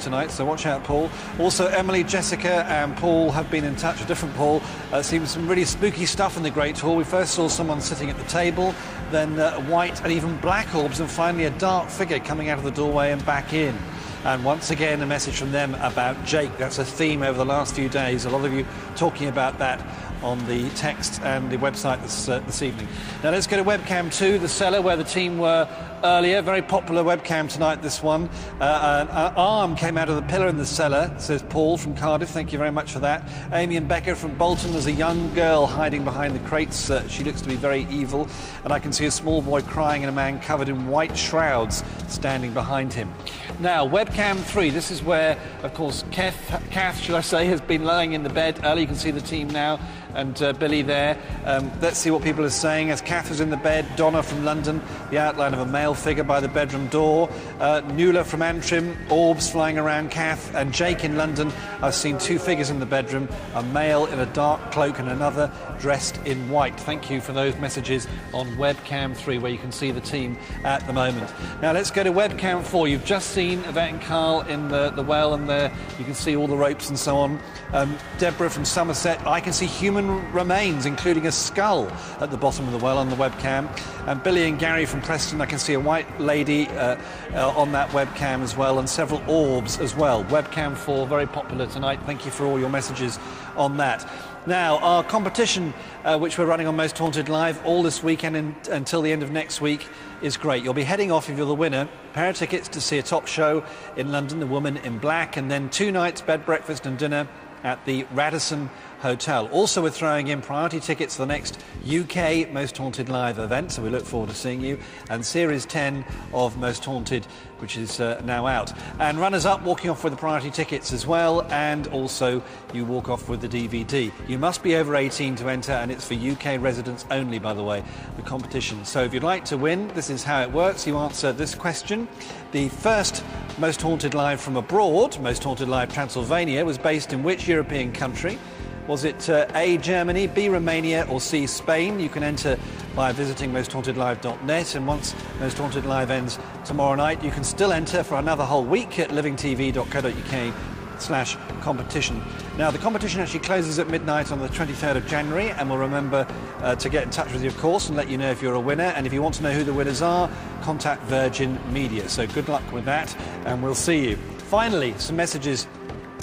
tonight, so watch out, Paul. Also, Emily, Jessica, and Paul have been in touch. A different Paul. Uh, seen some really spooky stuff in the Great Hall. We first saw someone sitting at the table, then uh, white and even black orbs, and finally a dark figure coming out of the doorway and back in. And once again, a message from them about Jake. That's a theme over the last few days. A lot of you talking about that on the text and the website this, uh, this evening. Now let's go to webcam two, the cellar where the team were earlier. Very popular webcam tonight, this one. Uh, an arm came out of the pillar in the cellar, says Paul from Cardiff. Thank you very much for that. Amy and Becca from Bolton. There's a young girl hiding behind the crates. Uh, she looks to be very evil. And I can see a small boy crying and a man covered in white shrouds standing behind him. Now, webcam three. This is where, of course, Kath, Kath, shall I say, has been lying in the bed early. You can see the team now and uh, Billy there. Um, let's see what people are saying. As Kath is in the bed, Donna from London, the outline of a male figure by the bedroom door. Uh, Nuala from Antrim, orbs flying around Kath, and Jake in London. I've seen two figures in the bedroom, a male in a dark cloak and another dressed in white. Thank you for those messages on webcam 3 where you can see the team at the moment. Now let's go to webcam 4. You've just seen Yvette and Karl in the, the well and there you can see all the ropes and so on. Um, Deborah from Somerset, I can see human remains including a skull at the bottom of the well on the webcam. And Billy and Gary from Preston, I can see a white lady uh, uh, on that webcam as well and several orbs as well. Webcam 4, very popular tonight. Thank you for all your messages on that. Now, our competition, uh, which we're running on Most Haunted Live all this weekend in, until the end of next week, is great. You'll be heading off if you're the winner. Pair of tickets to see a top show in London, The Woman in Black, and then two nights, bed, breakfast, and dinner at the Radisson Hotel. Also, we're throwing in priority tickets for the next UK Most Haunted Live event, so we look forward to seeing you. And Series 10 of Most Haunted, which is uh, now out. And runners up walking off with the priority tickets as well, and also you walk off with the DVD. You must be over 18 to enter, and it's for UK residents only, by the way, the competition. So if you'd like to win, this is how it works. You answer this question. The first Most Haunted Live from abroad, Most Haunted Live Transylvania, was based in which European country? Was it uh, A, Germany, B, Romania, or C, Spain? You can enter by visiting mosthauntedlive.net. And once Most Haunted Live ends tomorrow night, you can still enter for another whole week at livingtv.co.uk slash competition. Now, the competition actually closes at midnight on the 23rd of January, and we'll remember uh, to get in touch with you, of course, and let you know if you're a winner. And if you want to know who the winners are, contact Virgin Media. So good luck with that, and we'll see you. Finally, some messages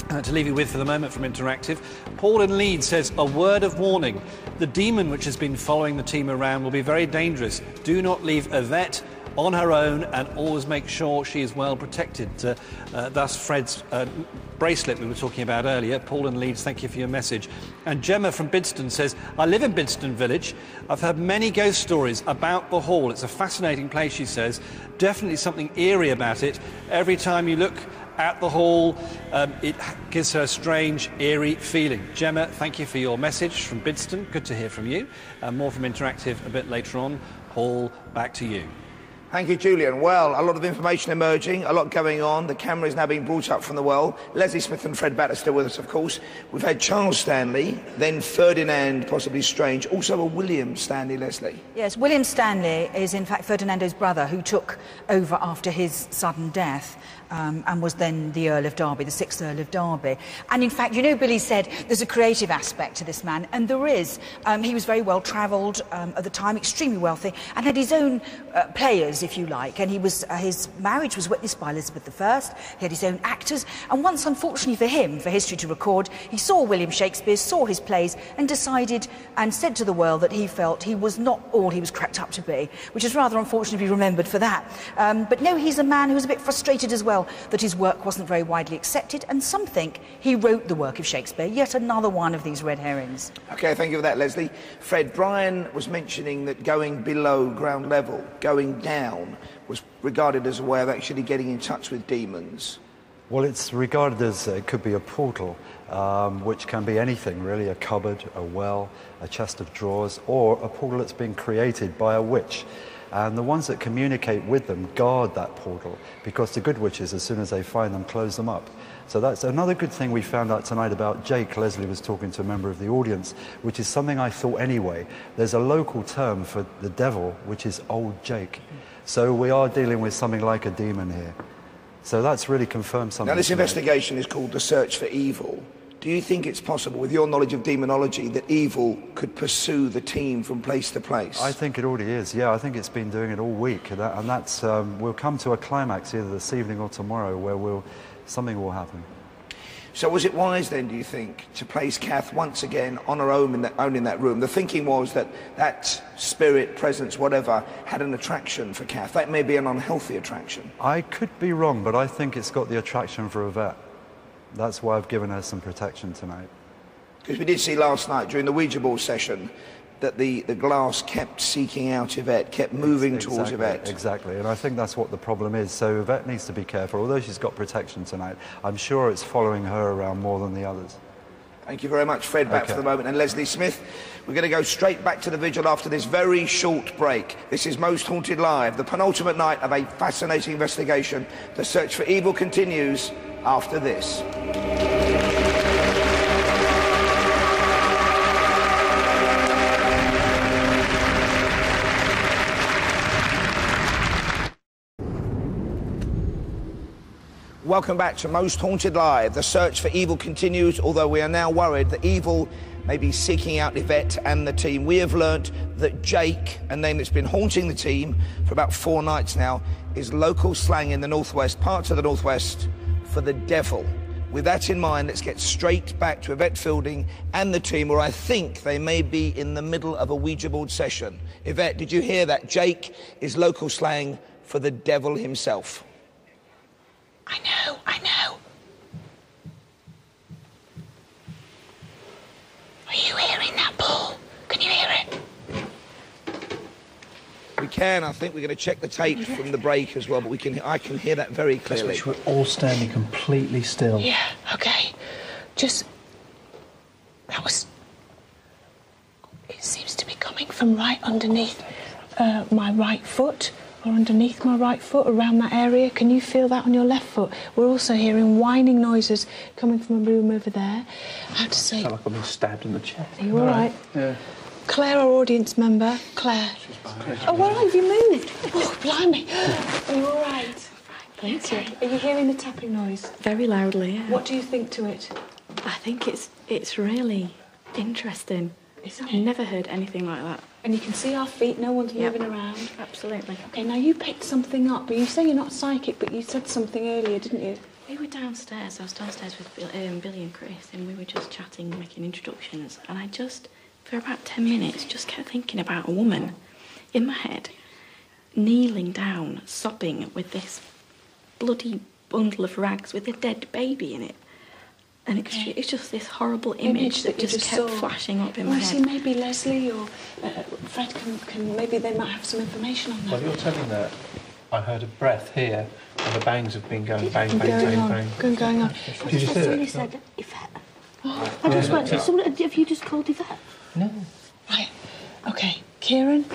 uh, to leave you with for the moment from Interactive. Paul in Leeds says, A word of warning. The demon which has been following the team around will be very dangerous. Do not leave Yvette on her own and always make sure she is well protected. Uh, uh, thus, Fred's uh, bracelet we were talking about earlier. Paul in Leeds, thank you for your message. And Gemma from Bidston says, I live in Bidston Village. I've heard many ghost stories about the hall. It's a fascinating place, she says. Definitely something eerie about it. Every time you look at the hall. Um, it gives her a strange, eerie feeling. Gemma, thank you for your message from Bidston. Good to hear from you. Uh, more from Interactive a bit later on. Paul, back to you. Thank you, Julian. Well, a lot of information emerging, a lot going on. The camera is now being brought up from the well. Leslie Smith and Fred Batt are still with us, of course. We've had Charles Stanley, then Ferdinand, possibly Strange, also a William Stanley, Leslie. Yes, William Stanley is in fact Ferdinando's brother who took over after his sudden death um, and was then the Earl of Derby, the sixth Earl of Derby. And in fact, you know, Billy said there's a creative aspect to this man, and there is. Um, he was very well travelled um, at the time, extremely wealthy, and had his own uh, players, if you like. And he was uh, his marriage was witnessed by Elizabeth I. He had his own actors, and once, unfortunately for him, for history to record, he saw William Shakespeare, saw his plays, and decided and said to the world that he felt he was not all he was cracked up to be, which is rather unfortunate to be remembered for that. Um, but no, he's a man who was a bit frustrated as well well that his work wasn't very widely accepted, and some think he wrote the work of Shakespeare. Yet another one of these red herrings. Okay, thank you for that, Leslie. Fred, Brian was mentioning that going below ground level, going down, was regarded as a way of actually getting in touch with demons. Well, it's regarded as uh, it could be a portal, um, which can be anything really a cupboard, a well, a chest of drawers, or a portal that's been created by a witch. And the ones that communicate with them guard that portal because the good witches, as soon as they find them, close them up. So that's another good thing we found out tonight about Jake. Leslie was talking to a member of the audience, which is something I thought anyway. There's a local term for the devil, which is old Jake. So we are dealing with something like a demon here. So that's really confirmed something. Now, this to me. investigation is called the search for evil. Do you think it's possible, with your knowledge of demonology, that evil could pursue the team from place to place? I think it already is. Yeah, I think it's been doing it all week, and, that, and that's um, we'll come to a climax either this evening or tomorrow where we'll something will happen. So was it wise then, do you think, to place Kath once again on her own in that, own in that room? The thinking was that that spirit, presence, whatever, had an attraction for Kath. That may be an unhealthy attraction. I could be wrong, but I think it's got the attraction for Yvette. That's why I've given her some protection tonight. Because we did see last night during the Ouija board session that the, the glass kept seeking out Yvette, kept moving towards exactly, Yvette. Exactly, and I think that's what the problem is. So Yvette needs to be careful. Although she's got protection tonight, I'm sure it's following her around more than the others. Thank you very much, Fred, back Okay. for the moment. And Leslie Smith, we're going to go straight back to the vigil after this very short break. This is Most Haunted Live, the penultimate night of a fascinating investigation. The search for evil continues after this. Welcome back to Most Haunted Live. The search for evil continues, although we are now worried that evil may be seeking out Yvette and the team. We have learnt that Jake, a name that's been haunting the team for about four nights now, is local slang in the northwest, parts of the northwest, for the devil. With that in mind, let's get straight back to Yvette Fielding and the team, where I think they may be in the middle of a Ouija board session. Yvette, did you hear that? Jake is local slang for the devil himself. I know, I know. Are you hearing that, Paul? Can you hear it? We can. I think we're going to check the tape from the break as well, but we can. I can hear that very clearly. Which we're all standing completely still. Yeah, okay. Just. That was. It seems to be coming from right underneath uh, my right foot, or underneath my right foot, around that area. Can you feel that on your left foot? We're also hearing whining noises coming from a room over there. I have to say. I feel like I've been stabbed in the chest. Are you all right? Yeah. Claire, our audience member. Claire. Oh, where have you moved? Oh, blimey. Are you all right? Thank you. Are you hearing the tapping noise? Very loudly, yeah. What do you think to it? I think it's it's really interesting. Isn't I've never heard anything like that. And you can see our feet, no one's Yep. moving around. Absolutely. Okay, now you picked something up, but you say you're not psychic, but you said something earlier, didn't you? We were downstairs. I was downstairs with Bill, um, Billy and Chris, and we were just chatting, making introductions. And I just, for about ten minutes, just kept thinking about a woman in my head, kneeling down, sobbing with this bloody bundle of rags with a dead baby in it. And it's, Okay. it's just this horrible image, that, you just, kept saw. flashing up in well, my see, head. maybe Leslie or uh, Fred can, can, maybe they might have some information on While that. you're telling that, I heard a breath here, and the bangs have been going bang, bang, going bang, on, bang. going, going on. Did you hear it? said Yvette. I just went, someone, have you just called Yvette? No. Right. Okay, Kieran.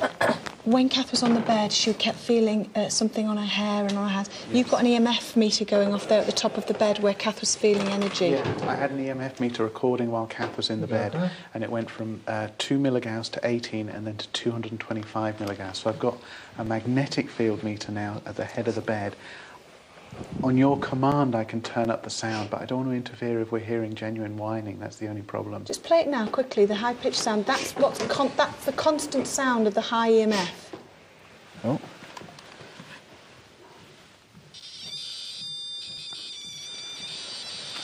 When Kath was on the bed, she kept feeling uh, something on her hair and on her hands. You've got an EMF meter going off there at the top of the bed where Kath was feeling energy. Yeah, I had an EMF meter recording while Kath was in the bed, and it went from uh, 2 milligauss to 18 and then to 225 milligauss. So I've got a magnetic field meter now at the head of the bed. On your command, I can turn up the sound, but I don't want to interfere if we're hearing genuine whining. That's the only problem. Just play it now quickly. The high pitched sound. That's what's con- that's the constant sound of the high EMF. Oh.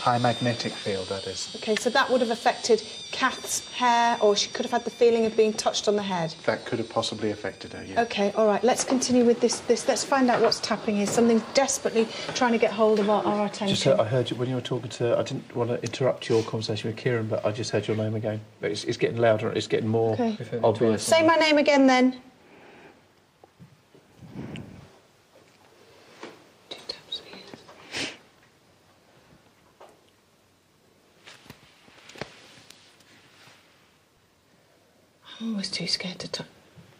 High magnetic field, that is. Okay, so that would have affected Kath's hair, or she could have had the feeling of being touched on the head. That could have possibly affected her, yeah. Okay, all right. Let's continue with this. This. Let's find out what's tapping here. Something desperately trying to get hold of our, our attention. Just, uh, I heard you when you were talking to. I didn't want to interrupt your conversation with Kieran, but I just heard your name again. But it's, it's getting louder. It's getting more Okay. obvious. Say my name again, then. Two taps for you. I'm always too scared to, tou-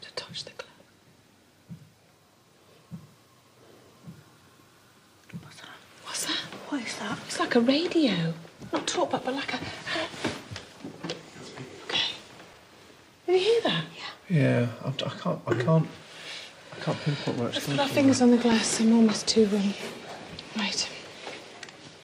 to touch the glass. What's that? What's that? What is that? It's like a radio. Not talk back, but like a. Okay. Did you hear that? Yeah. Yeah, I, I can't. I can't. I can't pinpoint where it's Let's coming put our fingers on the glass. I'm almost too um, Right.